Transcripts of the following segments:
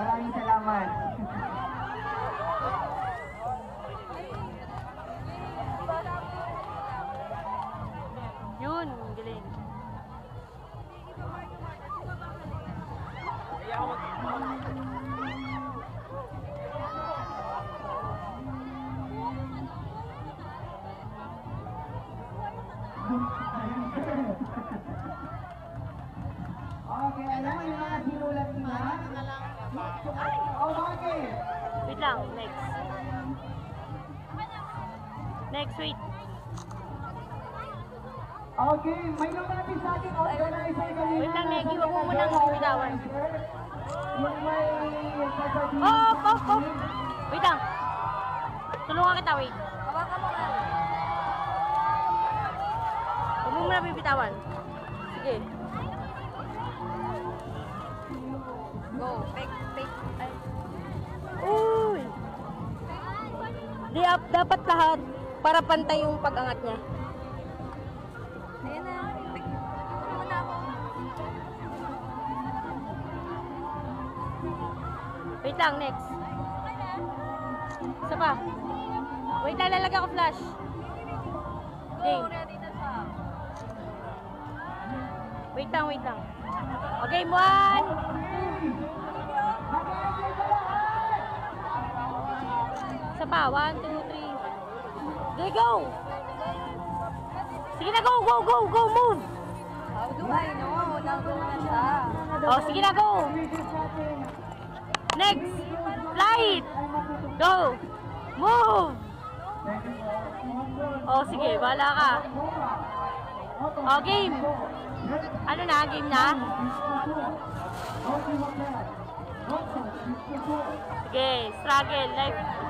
Maraming salamat. Yun, galing. Okay, Wait lang, next. Next, wait. Okay, may lumapit sa ating organizer kanina. Wait lang, Neki, wag mo munang bitawan. Yung may. Oh, oh, oh. Wait lang. Tulungan kita, wait. Huwag mo muna bibitawan. Sige. Up, dapat lahat para pantay yung pag-angat niya. Ayan na. Ako? Wait lang, next. Isa pa. Wait lang, lalagyan ko flash. Game. Wait lang, wait lang. Okay, one. Isa pa. One, two, three. Okay, go! Sige na, go, go, go, go, move! How do I know? Nag-go na siya. Oh, sige na, go! Next! Flight! Go! Move! Oh, sige, bahala ka. Oh, game! Ano na? Game na? Sige, struggle, life.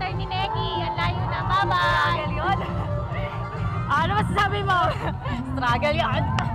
Lantern ni Neki, ang layo na. Bye-bye! Struggle yun. Ano masasabi mo? Struggle yun.